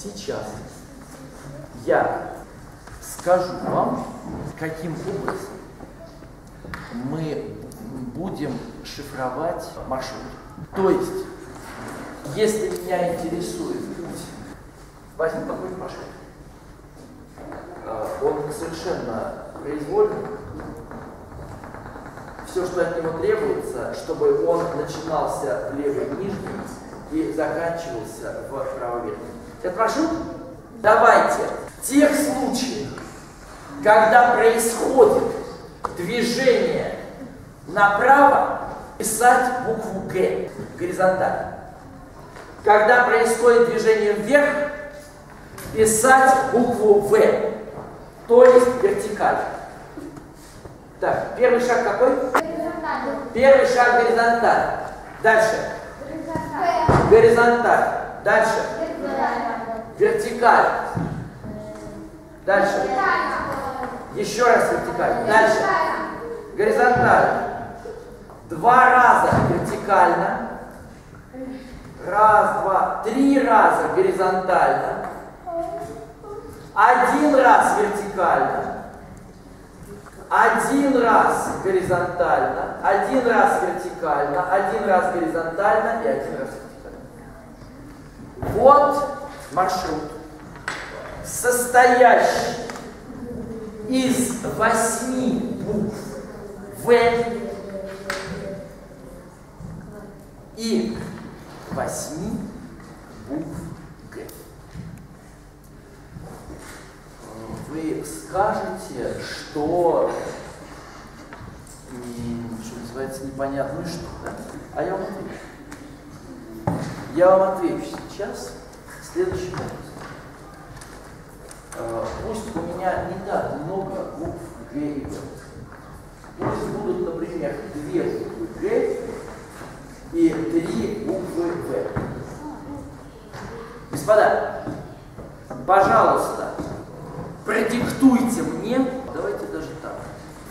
Сейчас я скажу вам, каким образом мы будем шифровать маршрут. То есть, если меня интересует путь, возьму какой-нибудь маршрут, а, он совершенно произвольный, все, что от него требуется, чтобы он начинался в левой нижней и заканчивался в правой верхней. Это маршрут? Давайте в тех случаях, когда происходит движение направо, писать букву Г горизонтально. Когда происходит движение вверх, писать букву В, то есть вертикально. Так, первый шаг какой? Первый шаг горизонтально. Дальше. Горизонтально. Дальше. Вертикально. Дальше. Еще раз вертикально. Дальше. Горизонтально. Два раза вертикально. Раз, два, три раза горизонтально. Один раз вертикально. Один раз горизонтально, один раз вертикально, один раз горизонтально и один раз вертикально. Вот маршрут, состоящий из восьми букв В и восьми букв Г. Вы скажете, что, что называется, непонятно что, да? А я вам отвечу. Я вам отвечу сейчас следующим образом. Пусть у меня не так много букв Г и В. Пусть будут, например, две буквы Г и три буквы В. Господа, пожалуйста, продиктуйте мне, давайте даже так,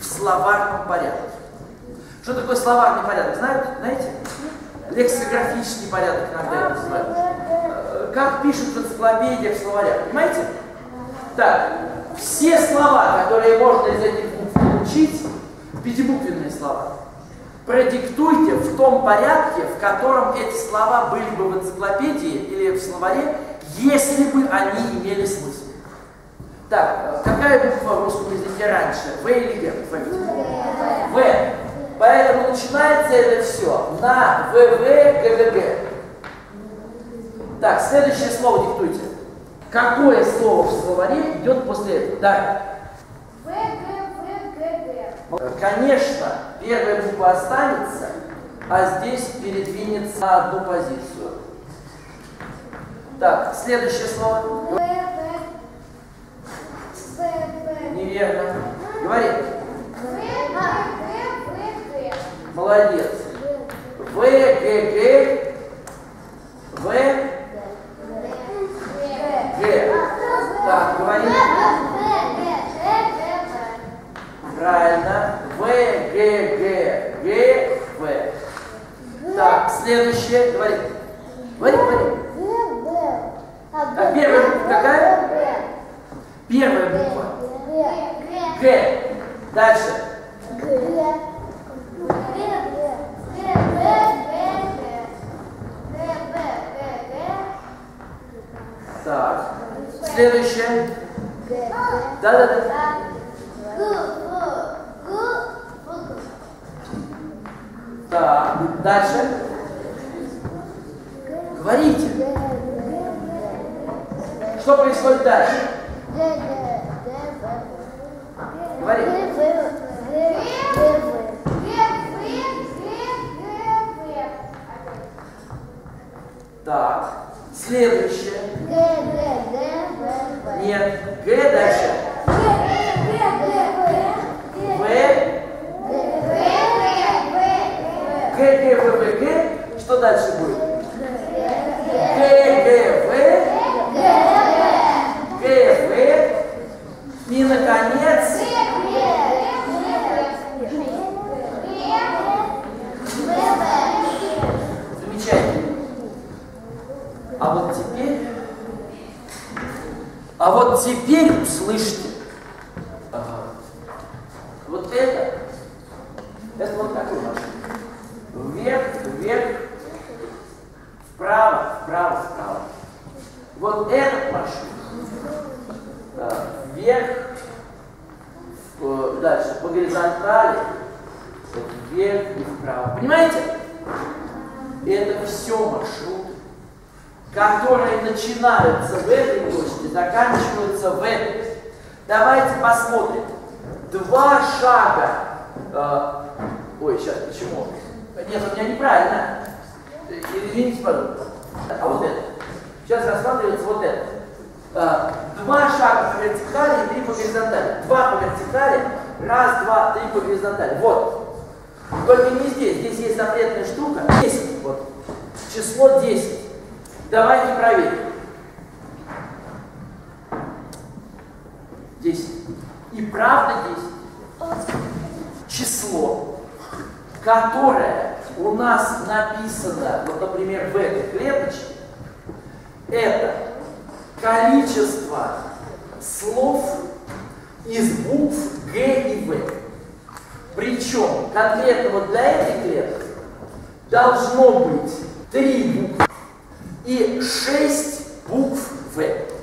в словарном порядке. Что такое словарный порядок? Знаете? Знаете? Лексикографический порядок иногда его называют. Как пишут в энциклопедиях, в словарях. Понимаете? Так, все слова, которые можно из этих букв получить, пятибуквенные слова, продиктуйте в том порядке, в котором эти слова были бы в энциклопедии или в словаре, если бы они имели смысл. Так, какая буква в русском языке раньше? В или Г? В. Поэтому начинается это все на ВВ, ГГГ. Так, следующее слово диктуйте. Какое слово в словаре идет после этого? Да. В, Г, В, Г, Г. Конечно, первая буква останется, а здесь передвинется на одну позицию. Так, следующее слово. В, В. Неверно. Говори. В, Г, Г, В, Г. Молодец. В, Г, Г, В, Г. Так, говори. Правильно. В, Г, Г, Г, В. Так, следующее. Говори. Говори, говори. А первая буква какая? Первая буква. Г. Дальше. Так. Следующее. Да-да-да. Так. Дальше. Говорите. Что происходит дальше? Говори. Так. Следующее. Нет. Г дальше. Г, Г, В, В, Г. Что дальше будет? Г, Г, В. Г, В. И, наконец, замечательно. А вот теперь А вот теперь услышьте. Вот это, это вот такой маршрут. Вверх, вверх, вправо, вправо, вправо. Вот этот маршрут. Да, вверх, э, дальше по горизонтали, вверх и вправо. Понимаете? Это все маршруты, которые начинаются в этой точке, заканчиваются в этой. Давайте посмотрим. Два шага. Э, ой, сейчас, почему? Нет, у меня неправильно. Извините, пожалуйста. А вот это. Сейчас рассматривается вот это. Э, два шага по вертикали и три по горизонтали. Два по вертикали, раз, два, три по горизонтали. Вот. Только не здесь. Здесь есть запретная штука. 10. Вот. Число 10. Давайте проверим. 10. И правда 10. Число, которое у нас написано, вот, например, в этой клеточке, это количество слов из букв Г и В. Причем конкретно вот для этой клетки должно быть три буквы и шесть букв В.